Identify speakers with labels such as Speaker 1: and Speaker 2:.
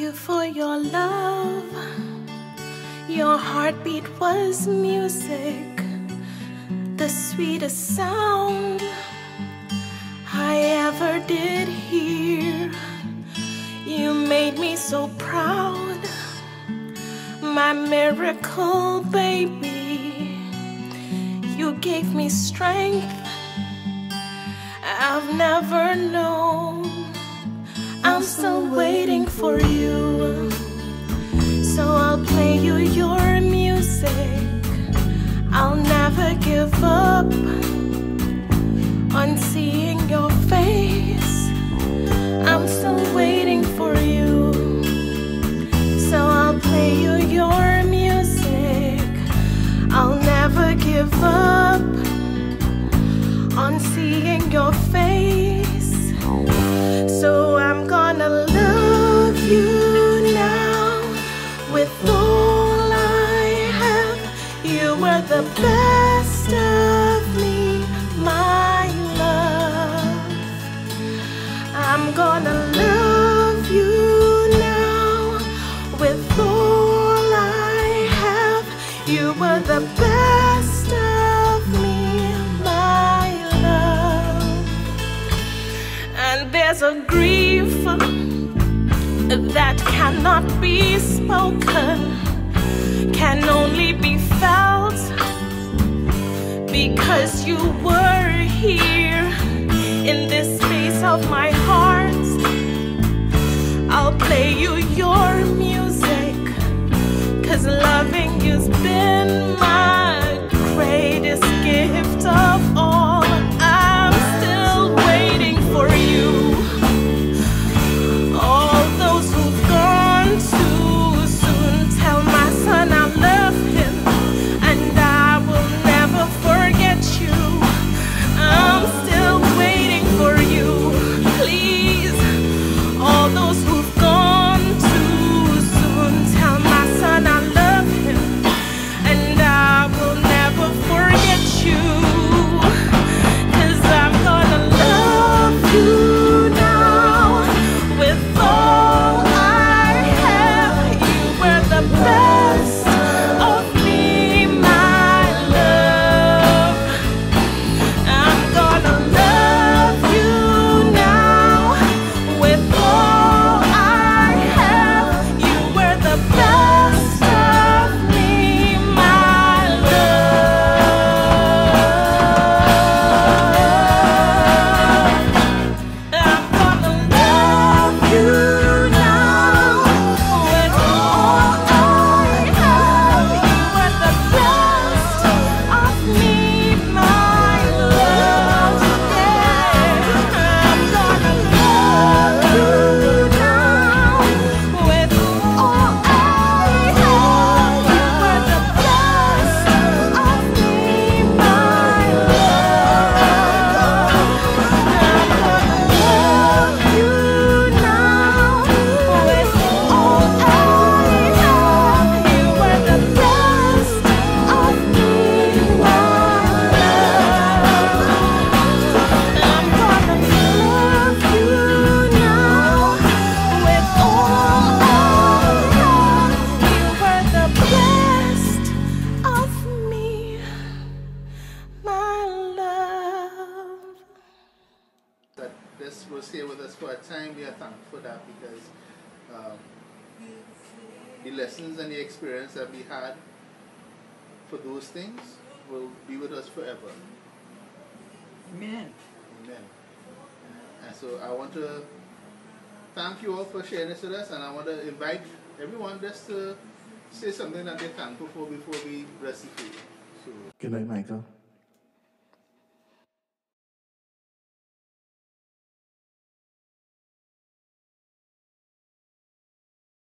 Speaker 1: you for your love. Your heartbeat was music, the sweetest sound I ever did hear. You made me so proud, my miracle baby. You gave me strength I've never known. I'm still waiting for you. So I'll play you your music. I'll never give up on seeing your face. I'm still waiting for you. So I'll play you your music. I'll never give up on seeing your face. You were the best of me, my love. I'm gonna love you now with all I have. You were the best of me, my love. And there's a grief that cannot be spoken, space of my heart. I'll play you your music, cause loving you's been
Speaker 2: this was here with us for a time. We are thankful for that because um, the lessons and the experience that we had for those things will be with us forever.
Speaker 3: Amen.
Speaker 2: Amen. And so I want to thank you all for sharing this with us, and I want to invite everyone just to say something that they're thankful for before we bless the food. So.
Speaker 4: Good night, Michael.